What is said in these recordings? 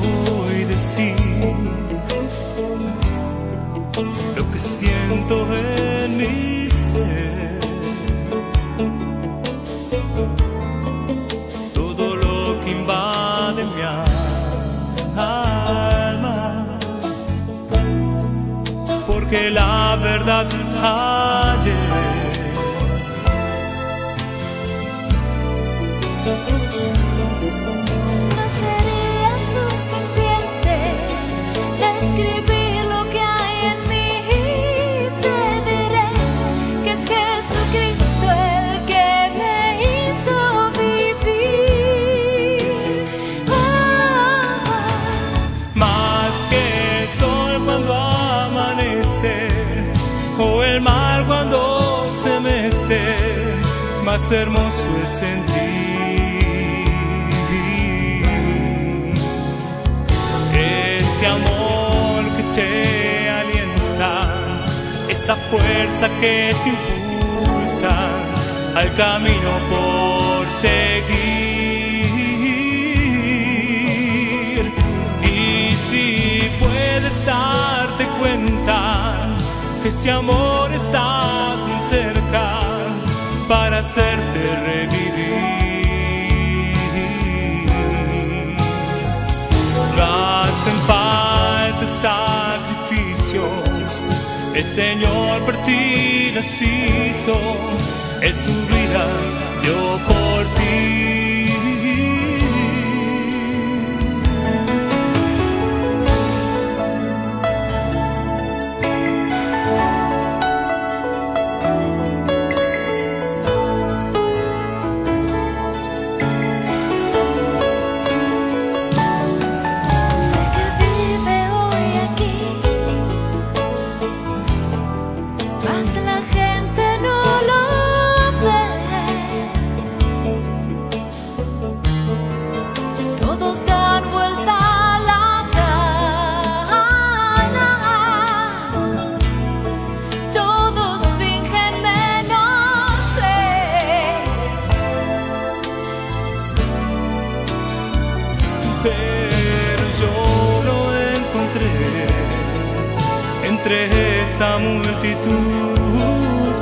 pueda hoy decir lo que siento en mi ser. Todo lo que invade mi alma. Porque la verdad más hermoso es sentir ese amor que te alienta, esa fuerza que te impulsa al camino por seguir. Y si puedes darte cuenta que ese amor está hacerte revivir. Hacen falta sacrificios, el Señor por ti los hizo, en su vida dio por ti. Pero yo lo encontré entre esa multitud.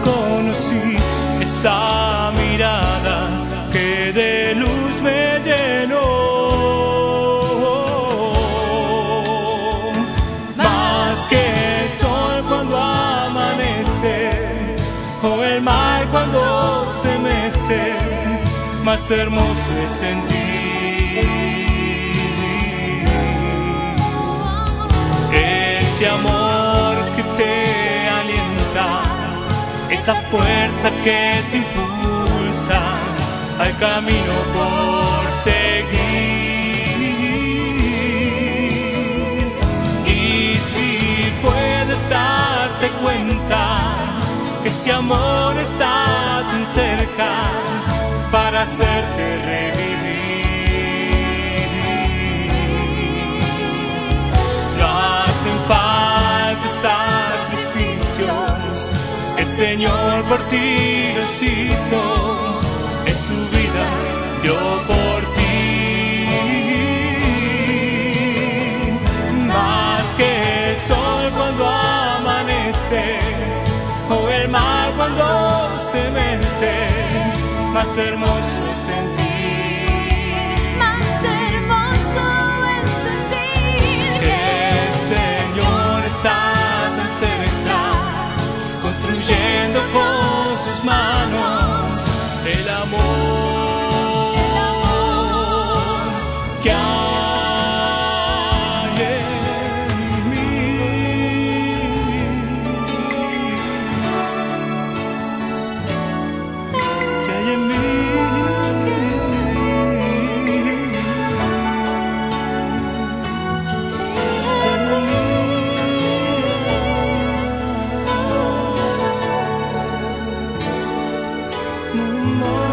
Conocí esa mirada que de luz me llenó. Más que el sol cuando amanece o el mar cuando se mece más hermoso es sentir ese amor que te alienta, esa fuerza que te impulsa al camino por seguir. Y si puedes darte cuenta que ese amor está tan cerca para hacerte revivir. Señor por ti los hizo, en su vida dio por ti. Más que el sol cuando amanece, o el mar cuando se mece, más hermoso es sentir. moonlight.